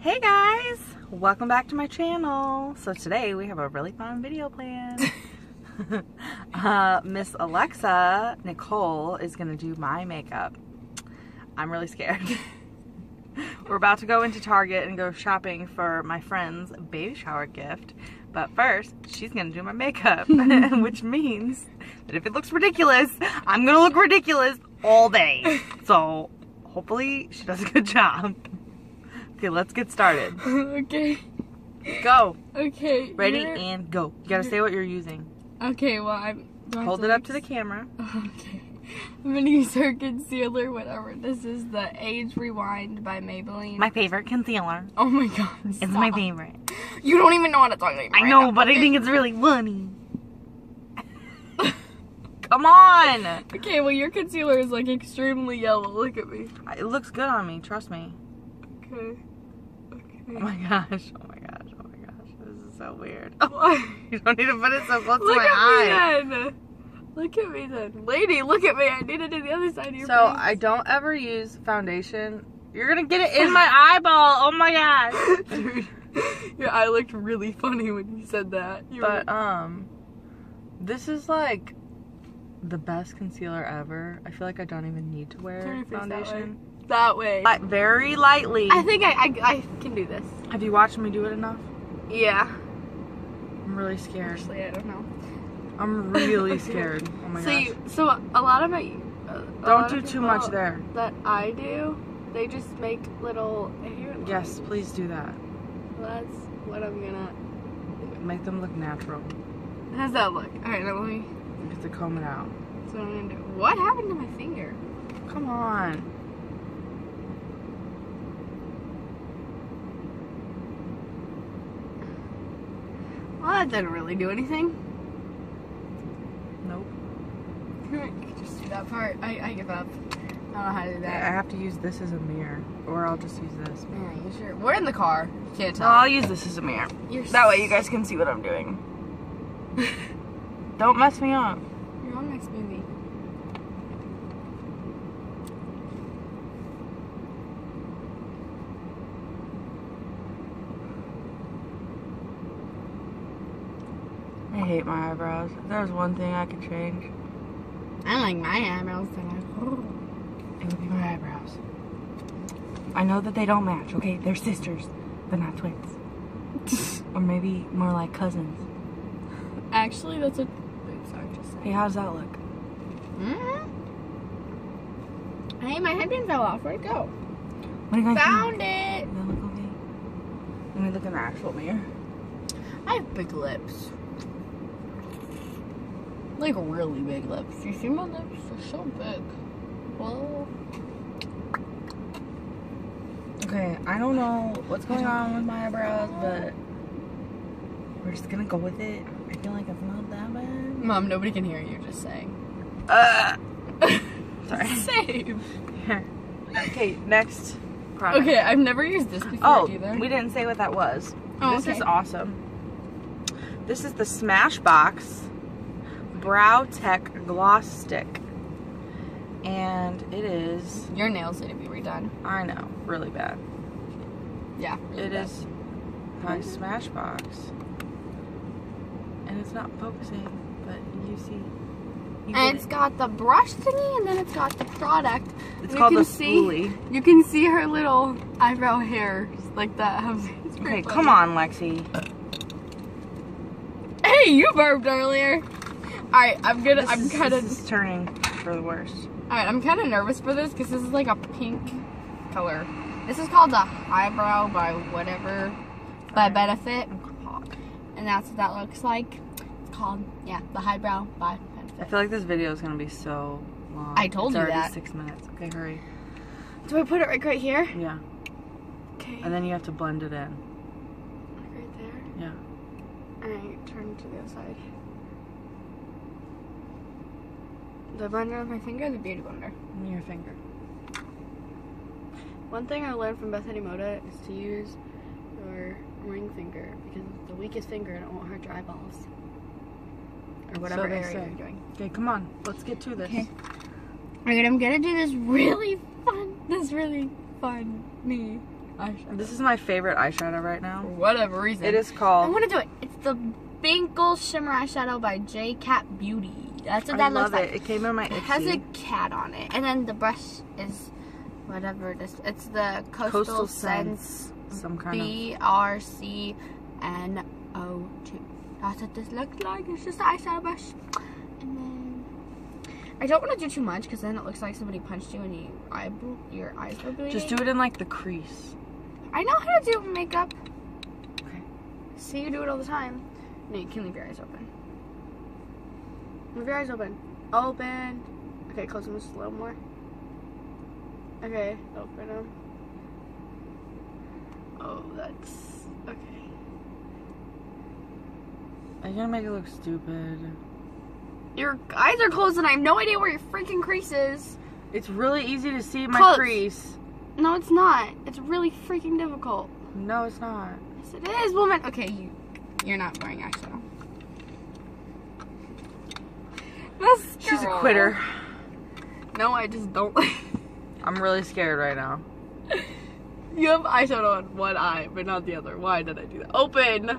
Hey guys, welcome back to my channel. So today we have a really fun video planned. uh, Miss Alexa Nicole is gonna do my makeup. I'm really scared. We're about to go into Target and go shopping for my friend's baby shower gift. But first, she's gonna do my makeup, which means that if it looks ridiculous, I'm gonna look ridiculous all day. So hopefully she does a good job. Okay, let's get started. okay. Go. Okay. Ready you're- and go. You gotta say what you're using. Okay, well, I'm. Hold it up to the camera. Okay. I'm gonna use her concealer, whatever. This is the Age Rewind by Maybelline. My favorite concealer. oh my god. It's my favorite. You don't even know how to talk like I know, but I think it's really funny. Come on! Okay, well, your concealer is like extremely yellow. Look at me. It looks good on me, trust me. Okay. Okay. Oh my gosh, oh my gosh, oh my gosh. This is so weird. What? You don't need to put it so close Look to my at eye. me then. Look at me then. Lady, look at me. I need it to the other side of your So face. I don't ever use foundation. You're gonna get it in my eyeball. Oh my gosh. Dude, your eye looked really funny when you said that. You were- But um, this is like the best concealer ever. I feel like I don't even need to wear foundation. That way. Li- Very lightly. I think I, I I can do this. Have you watched me do it enough? Yeah. I'm really scared. Actually, I don't know. I'm really scared. Oh my so gosh. you, so a lot of my uh, Don't do too much there. That I do, they just make little hairlines. Yes, please do that. That's what I'm gonna. Make them look natural. How's that look? All right, now let me. You have to comb it out. That's what I'm gonna do. What happened to my finger? Come on. Well, that didn't really do anything. Nope. You just do that part. I, I give up. I don't know how to do that. I have to use this as a mirror, or I'll just use this. Yeah, you sure? We're in the car. You can't No, tell. I'll use this as a mirror. You're That way you guys can see what I'm doing. Don't mess me up. You're on next movie. I hate my eyebrows. If there was one thing I could change, I like my eyebrows. it would be my eyebrows. I know that they don't match, okay? They're sisters, but not twins. or maybe more like cousins. Actually, that's what. Wait, sorry, just Hey, how's that look? hmm Hey, my headband fell off. Where'd it go? What do you Found it. Does that look okay? Let me look in the actual mirror. I have big lips. Like really big lips. You see my lips? They're so big. Well, Okay, I don't know what's going on with my eyebrows, but we're just gonna go with it. I feel like it's not that bad. mom, nobody can hear you. Just saying. Uh, sorry. Save. Here. Okay, next product. Okay, I've never used this before Oh, either. we didn't say what that was. Oh, this okay. is awesome. This is the Smashbox Brow Tech Gloss Stick. And it is, Your nails need to be redone. I know, really bad. Yeah. really It bad. is my Smashbox. And it's not focusing, but you see. You And it's it. got the brush thingy, and then it's got the product. It's you called can the see- spoolie. You can see her little eyebrow hair like that. Okay, funny. come on, Lexi. Hey, you burped earlier. All right, I'm gonna. This I'm is- kind of. Turning for the worst. All right, I'm kind of nervous for this because this is like a pink color. This is called the eyebrow by whatever by Alright. Benefit, and that's what that looks like. It's called yeah, the eyebrow by Benefit. I feel like this video is gonna be so long. I told it's you that. six minutes. Okay, hurry. Do I put it like right here? Yeah, Okay. and then you have to blend it in. Like right there. Yeah. All right, turn to the other side. The blender with my finger, or the beauty blender. In your finger. One thing I learned from Bethany Mota is to use your ring finger because it's the weakest finger and it won't hurt your eyeballs. Or whatever they area say. you're doing. Okay, come on. Let's get to this. Okay. Alright, I'm gonna do this really fun, this really fun me eyeshadow. This is my favorite eyeshadow right For now. whatever reason. It is called. I to do it. It's the Binkle Shimmer Eyeshadow by J Cat Beauty. That's what I that looks it. like. It it came in my It has a cat on it. And then the brush is whatever it is. It's the Coastal, Coastal Scents. Some kind of. B R C N O 2. That's what this looks like. It's just an eyeshadow brush. And then. I don't want to do too much because then it looks like somebody punched you and you eye, your eyes were bleeding. Just do it in like the crease. I know how to do makeup. Okay. See you do it all the time. No, you can leave your eyes open. Leave your eyes open. Open. Okay, close them just a little more. Okay, open them. Oh, that's okay. Are you gonna make it look stupid? Your eyes are closed, and I have no idea where your freaking crease is. It's really easy to see my Close. crease. No, it's not. It's really freaking difficult. No, it's not. Yes, it is, woman. Okay, you, you're not wearing eyeshadow. She's a quitter. No, I just don't. I'm really scared right now. You have eyeshadow on one eye, but not the other. Why did I do that? Open!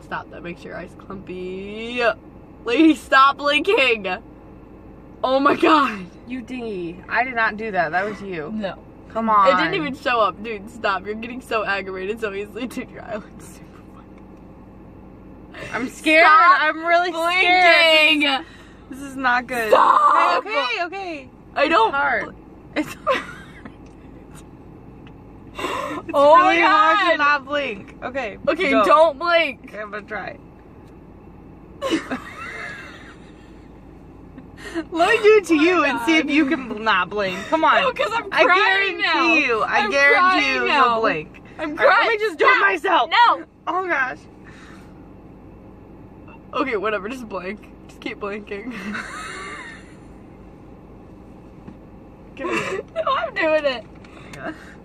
Stop, that makes your eyes clumpy. Lady, stop blinking! Oh my god! You dingy. I did not do that. That was you. No. Come on. It didn't even show up. Dude, stop. You're getting so aggravated so easily. Dude, your eye looks super funny. I'm scared. Stop I'm really scared. Blinking! This is not good. Stop! Okay, okay, okay. I don't. It's hard. It's, it's oh really my hard god! to not blink. Okay. okay, go. don't blink. Okay, I'm gonna try. Let me do it to Oh you and see if you can not blink. Come on. No, because I'm I crying guarantee now. you. I I'm guarantee you now. you'll blink. I'm crying. right, let me just do it myself. No. Oh gosh. Okay, whatever. Just blank. Just keep blinking. Give no, I'm doing it.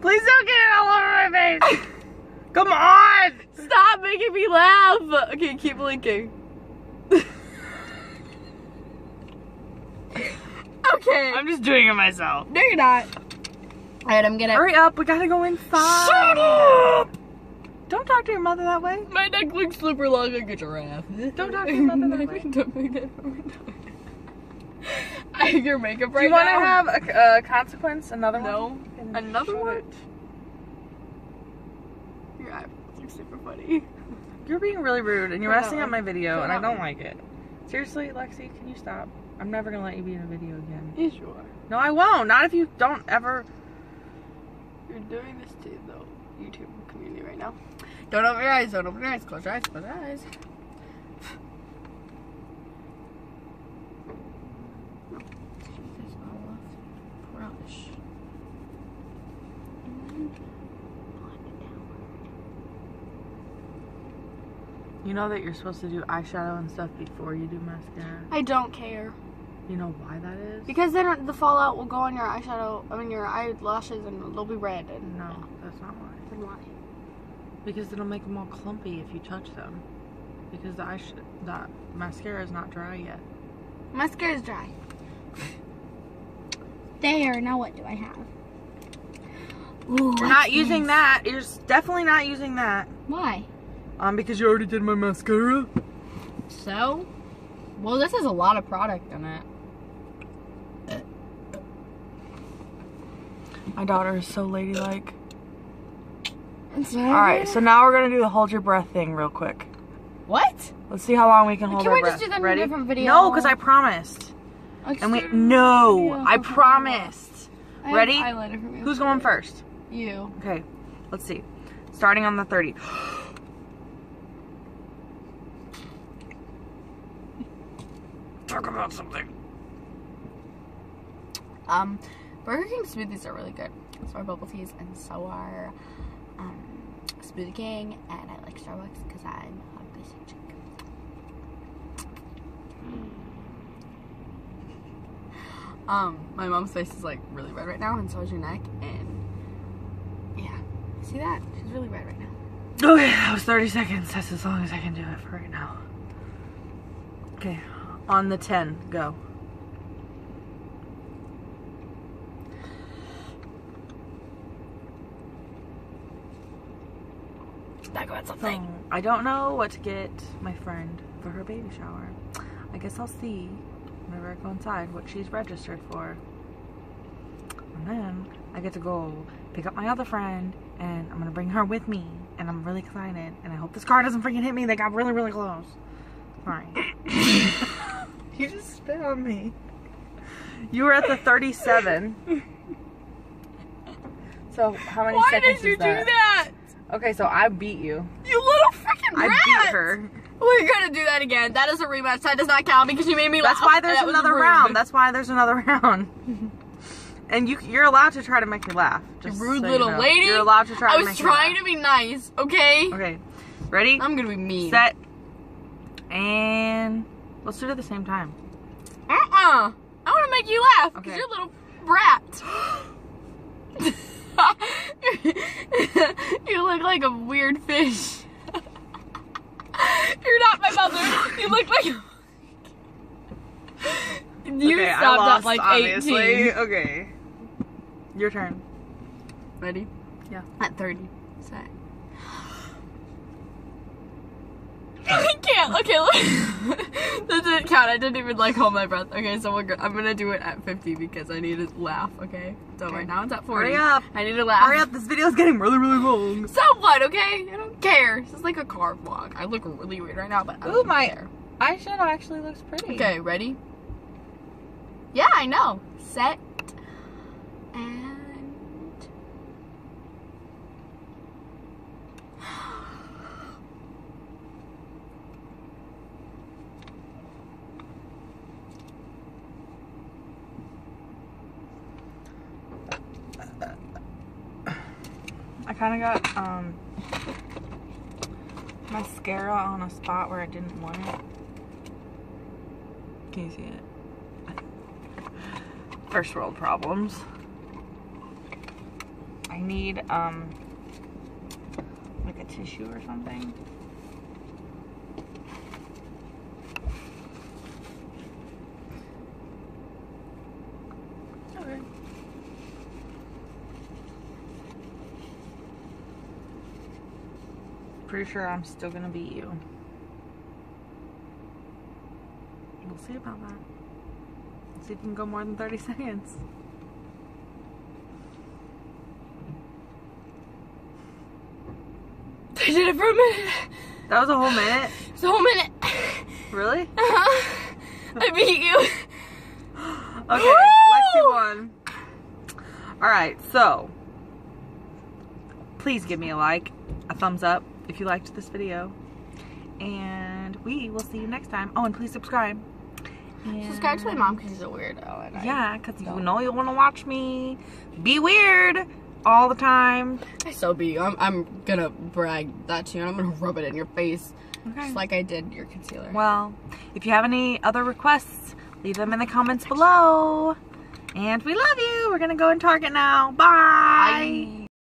Please don't get it all over my face. Come on. Stop making me laugh. Okay, keep blinking. okay. I'm just doing it myself. no, you're not. All right, I'm gonna. Hurry up. We gotta go inside. Shut up! Don't talk to your mother that way. My neck looks super long like a giraffe. Don't talk to your mother that way. Don't make that I have your makeup Do right you want to have a, a consequence? Another No. one? No. Another one? it. Your eyebrows are super funny. You're being really rude and you're messing up my video and I don't like it. Seriously, Lexi, can you stop? I'm never gonna let you be in a video again. You sure? No, I won't. Not if you don't ever. You're doing this to the YouTube community right now. Don't open your eyes. Don't open your eyes. Close your eyes. Close your eyes. You know that you're supposed to do eyeshadow and stuff before you do mascara. I don't care You know why that is? because then the fallout will go on your eyeshadow. I mean your eyelashes and they'll be red. And No, that's not why. Then why? Because it'll make them all clumpy if you touch them. Because the eyes, the mascara is not dry yet. Mascara is dry. There. Now what do I have? Ooh, You're not using that. You're definitely not using that. Why? Um, because you already did my mascara. So? Well, this has a lot of product in it. My daughter is so ladylike. All All right, so now we're gonna do the hold your breath thing real quick. what? Let's see how long we can hold Can our we breath. just do that in a Ready? different video? No, because I promised. And we no, I promised. Ready? Who's going first? You. Okay, let's see. Starting on the 30. Talk about something. Um, Burger King smoothies are really good. So are bubble teas, and so are um, Smoothie King, and I like Starbucks because I'm a basic chick. Um, my mom's face is like really red right now, and so is your neck, and yeah, see that? She's really red right now. Okay, that was 30 seconds. That's as long as I can do it for right now. Okay, on the 10, go. talk about So, something. I don't know what to get my friend for her baby shower. I guess I'll see whenever I go inside what she's registered for. And then I get to go pick up my other friend and I'm gonna bring her with me. And I'm really excited. And I hope this car doesn't freaking hit me. They got really, really close. Sorry. you just spit on me. You were at the 37. So how many Why seconds did you is that? do that? Okay, so I beat you. You freaking I beat her. We're gonna do that again. That is a rematch. That does not count because you made me laugh. That's why there's That another round. That's why there's another round. and you you're allowed to try to make me laugh. Just rude so you little know. lady. You're allowed to try I to was make trying to be nice, okay? Okay. Ready? I'm gonna be mean. Set. And let's do it at the same time. Uh-uh. I wanna make you laugh because Okay. you're a little brat. you look like a weird fish. you're not my mother. You look like You okay, stopped lost, at like obviously. 18. Okay. Your turn. Ready? Yeah. At 30. Set. I can't. Okay, look. that didn't count. I didn't even like hold my breath. Okay, so we're go- I'm gonna do it at 50 because I need to laugh. Okay. So Okay. right now it's at 40. Hurry up. I need to laugh. Hurry up. This video is getting really, really long. So what? Okay. I don't care. This is like a car vlog. I look really weird right now, but I Ooh, my- care. Eyeshadow actually looks pretty. Okay, ready? Yeah, I know. Set and I kind of got um mascara on a spot where I didn't want it. Can you see it? First world problems. I need um like a tissue or something. Okay. Pretty sure I'm still gonna beat you. We'll see about that. See if you can go more than 30 seconds. I did it for a minute. That was a whole minute? It's a whole minute. Really? Uh-huh. I beat you. Okay, Woo! Lexi won. Alright, so please give me a like, a thumbs up if you liked this video. And we will see you next time. Oh, and please subscribe. And Subscribe to my mom because she's a weirdo. And Yeah, because you know you want to watch me be weird all the time. I so be. I'm, I'm gonna brag that to you and I'm gonna rub it in your face. Okay. Just like I did your concealer. Well, if you have any other requests, leave them in the comments below. And we love you. We're going to go in Target now. Bye. Bye.